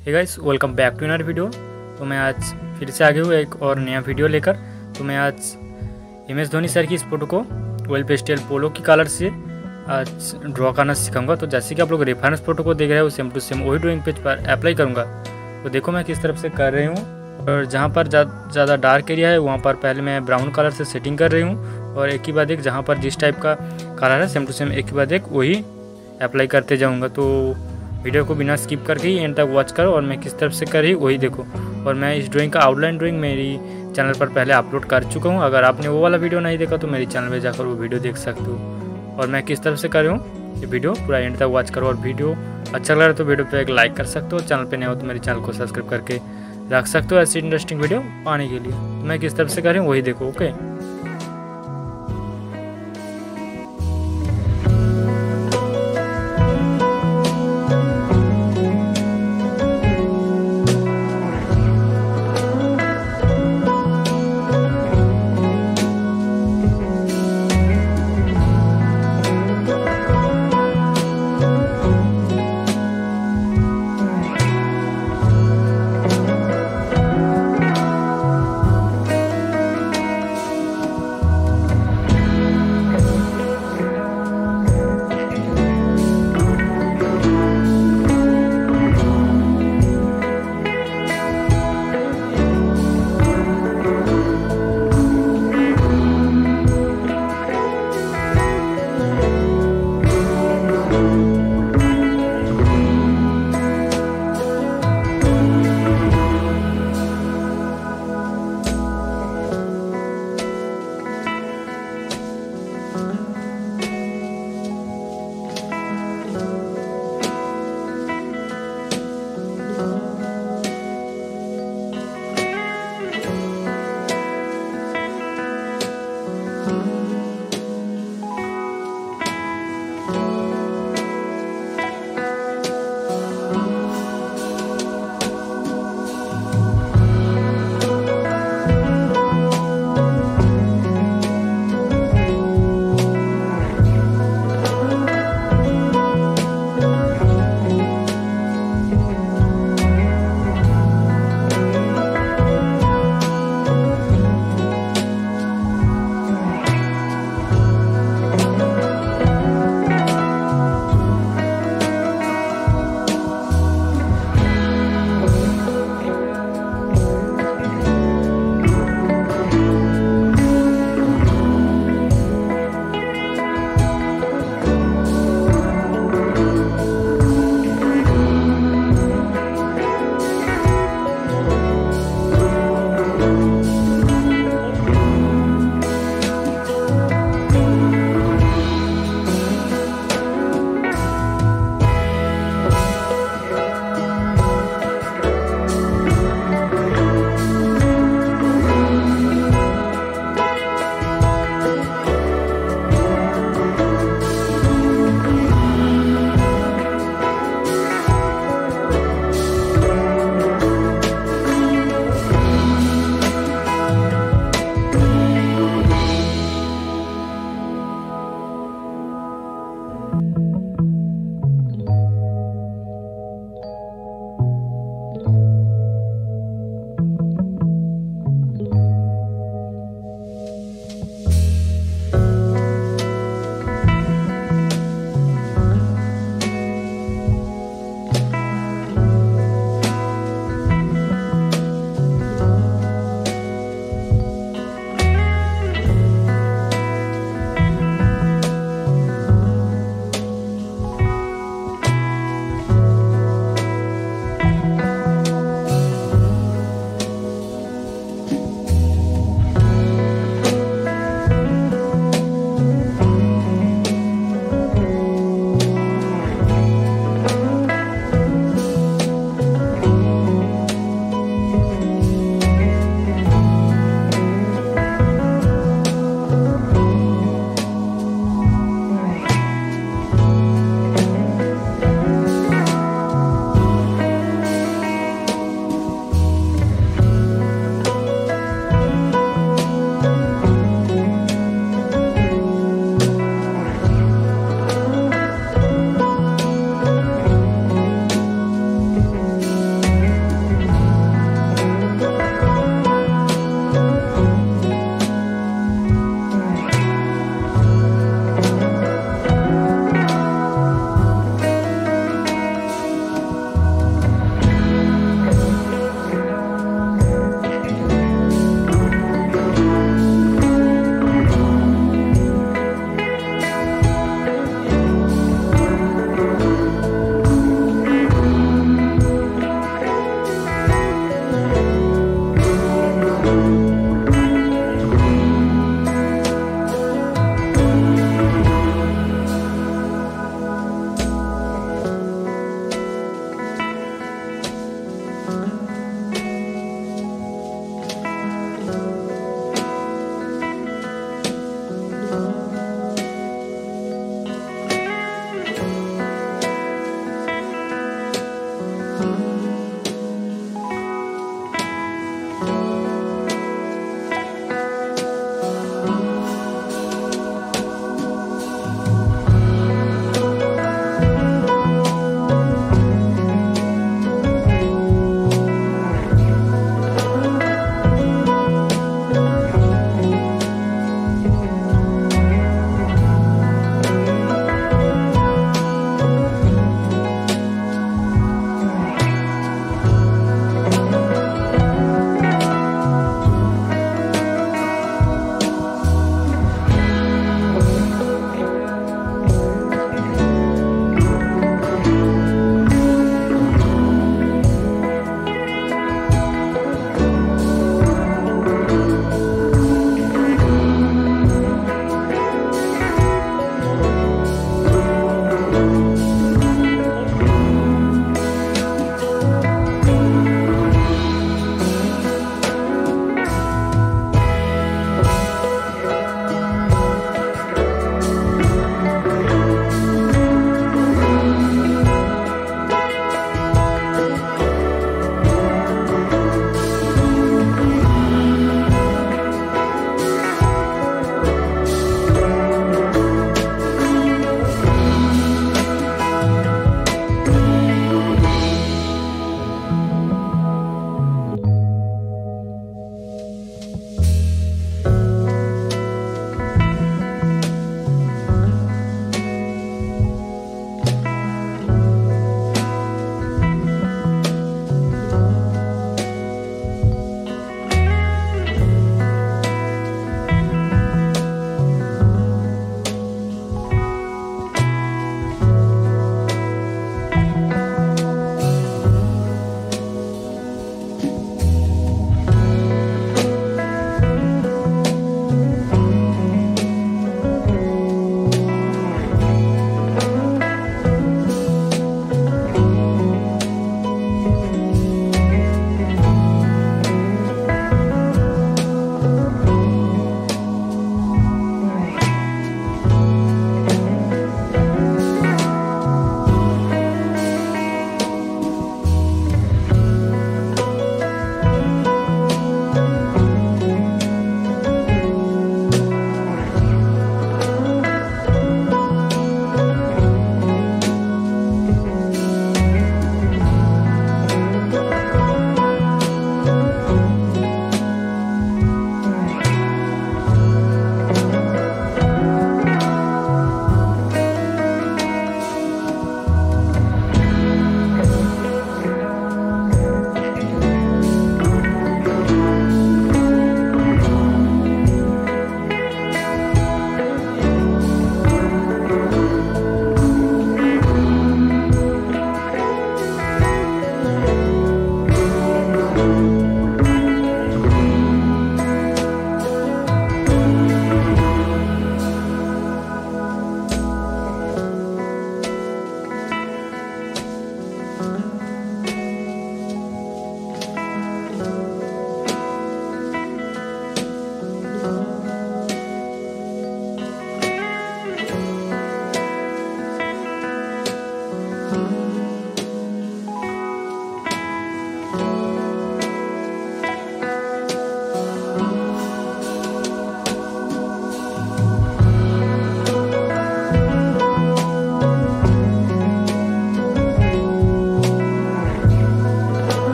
Hey guys welcome back to another video तो मैं आज फिर से आगे हूँ एक और नया वीडियो लेकर। तो मैं आज एम एस धोनी सर की इस फ़ोटो को ऑयल पेस्टल पोलो की कलर से आज ड्रॉ करना सिखाऊँगा। तो जैसे कि आप लोग रेफरेंस फ़ोटो को देख रहे हो सेम टू सेम वही ड्राइंग पेज पर अप्लाई करूँगा। तो देखो मैं किस तरफ़ से कर रही हूँ। और जहाँ पर ज़्यादा जा, डार्क एरिया है वहाँ पर पहले मैं ब्राउन कलर से सेटिंग कर रही हूँ। और एक ही बाद एक जहाँ पर जिस टाइप का कलर है सेम टू सेम एक ही बाद एक वही अप्लाई करते जाऊँगा। तो वीडियो को बिना स्किप करके ही एंड तक वॉच करो और मैं किस तरफ़ से कर रही वही देखो। और मैं इस ड्राइंग का आउटलाइन ड्राइंग मेरी चैनल पर पहले अपलोड कर चुका हूँ। अगर आपने वो वाला वीडियो नहीं देखा तो मेरे चैनल पर जाकर वो वीडियो देख सकते हो। और मैं किस तरफ़ से कर रही हूँ, ये वीडियो पूरा एंड तक वॉच करो। और वीडियो अच्छा लग रहा है तो वीडियो पर एक लाइक कर सकते हो। चैनल पर नहीं हो तो मेरे चैनल को सब्सक्राइब करके रख सकते हो। ऐसी इंटरेस्टिंग वीडियो पाने के लिए। तो मैं किस तरफ़ से कर रही हूँ, वही देखो ओके